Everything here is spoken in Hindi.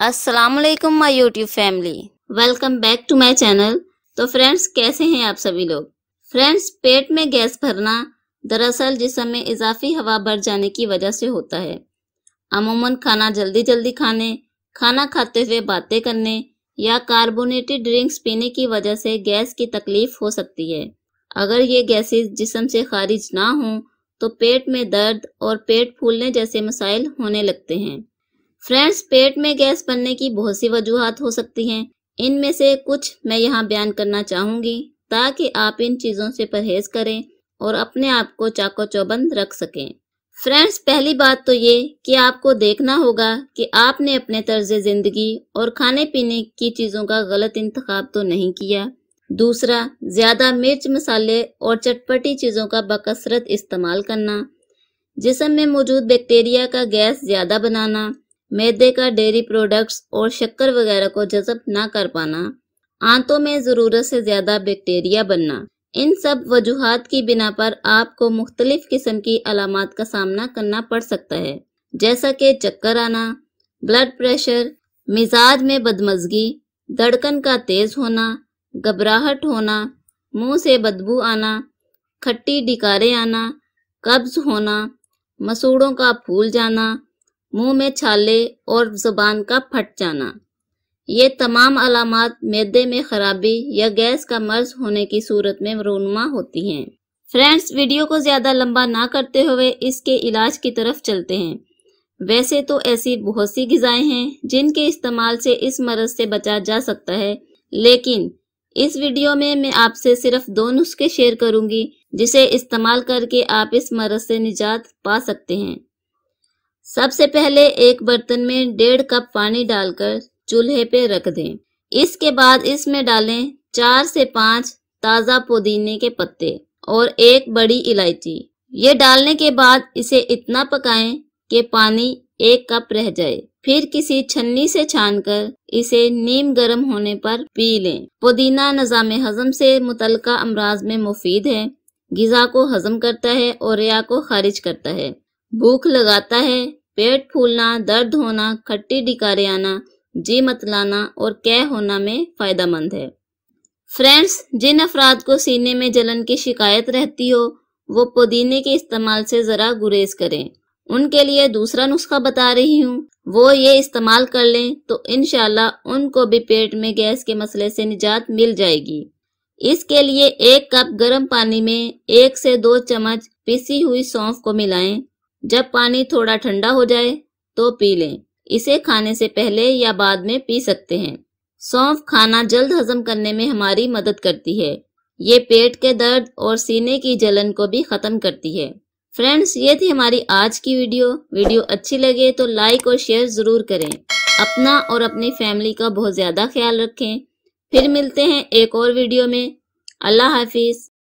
अस्सलाम वालेकुम my YouTube family. Welcome back to my channel. तो फ्रेंड्स, कैसे हैं आप सभी लोग? फ्रेंड्स, पेट में गैस भरना दरअसल जिसम में इजाफी हवा बढ़ जाने की वजह से होता है। अमूमन खाना जल्दी जल्दी खाने, खाना खाते हुए बातें करने या कार्बोनेटेड ड्रिंक्स पीने की वजह से गैस की तकलीफ़ हो सकती है। अगर ये गैसेज जिसम से खारिज ना हो तो पेट में दर्द और पेट फूलने जैसे मसाइल होने लगते हैं। फ्रेंड्स, पेट में गैस बनने की बहुत सी वजूहत हो सकती हैं। इनमें से कुछ मैं यहाँ बयान करना चाहूँगी, ताकि आप इन चीज़ों से परहेज करें और अपने आप को चाको चौबंद रख सकें। फ्रेंड्स, पहली बात तो ये कि आपको देखना होगा कि आपने अपने तर्ज ज़िंदगी और खाने पीने की चीज़ों का गलत इंतखब तो नहीं किया। दूसरा, ज़्यादा मिर्च मसाले और चटपटी चीज़ों का बकसरत इस्तेमाल करना, जिसम में मौजूद बैक्टीरिया का गैस ज़्यादा बनाना मैदे का डेयरी प्रोडक्ट्स और शक्कर वगैरह को जजब ना कर पाना, आंतों में ज़रूरत से ज़्यादा बैक्टीरिया बनना। इन सब वजूहत की बिना पर आपको मुख्तलिफ़ किस्म की अलामत का सामना करना पड़ सकता है, जैसा कि चक्कर आना, ब्लड प्रेशर, मिजाज में बदमजगी, धड़कन का तेज होना, घबराहट होना, मुँह से बदबू आना, खट्टी डिकारे आना, कब्ज होना, मसूड़ों का फूल जाना मुँह में छाले और ज़ुबान का फट जाना। ये तमाम अलामत मैदे में खराबी या गैस का मर्ज होने की सूरत में रूनुमा होती हैं। फ्रेंड्स, वीडियो को ज़्यादा लंबा ना करते हुए इसके इलाज की तरफ़ चलते हैं। वैसे तो ऐसी बहुत सी गज़ाएँ हैं जिनके इस्तेमाल से इस मरज से बचा जा सकता है, लेकिन इस वीडियो में मैं आपसे सिर्फ़ दो नुस्खे शेयर करूँगी, जिसे इस्तेमाल करके आप इस मरज से निजात पा सकते हैं। सबसे पहले एक बर्तन में डेढ़ कप पानी डालकर चूल्हे पे रख दें। इसके बाद इसमें डालें चार से पाँच ताज़ा पुदीने के पत्ते और एक बड़ी इलायची। ये डालने के बाद इसे इतना पकाएँ कि पानी एक कप रह जाए। फिर किसी छन्नी से छानकर इसे नीम गर्म होने पर पी लें। पुदीना नज़ाम हजम से मुतलका अमराज में मुफीद है। गिजा को हजम करता है और रिया को खारिज करता है। भूख लगाता है, पेट फूलना, दर्द होना, खट्टी डिकारे आना, जी मतलाना और कै होना में फ़ायदा मंद है। फ्रेंड्स, जिन अफराद को सीने में जलन की शिकायत रहती हो, वो पुदीने के इस्तेमाल से ज़रा गुरेज करें। उनके लिए दूसरा नुस्खा बता रही हूँ। वो ये इस्तेमाल कर लें तो इनशाला उनको भी पेट में गैस के मसले से निजात मिल जाएगी। इसके लिए एक कप गर्म पानी में एक से दो चम्मच पिसी हुई सौंफ को मिलाएँ। जब पानी थोड़ा ठंडा हो जाए तो पी लें। इसे खाने से पहले या बाद में पी सकते हैं। सौंफ खाना जल्द हजम करने में हमारी मदद करती है। ये पेट के दर्द और सीने की जलन को भी खत्म करती है। फ्रेंड्स, ये थी हमारी आज की वीडियो। वीडियो अच्छी लगे तो लाइक और शेयर ज़रूर करें। अपना और अपनी फैमिली का बहुत ज़्यादा ख्याल रखें। फिर मिलते हैं एक और वीडियो में। अल्लाह हाफिज।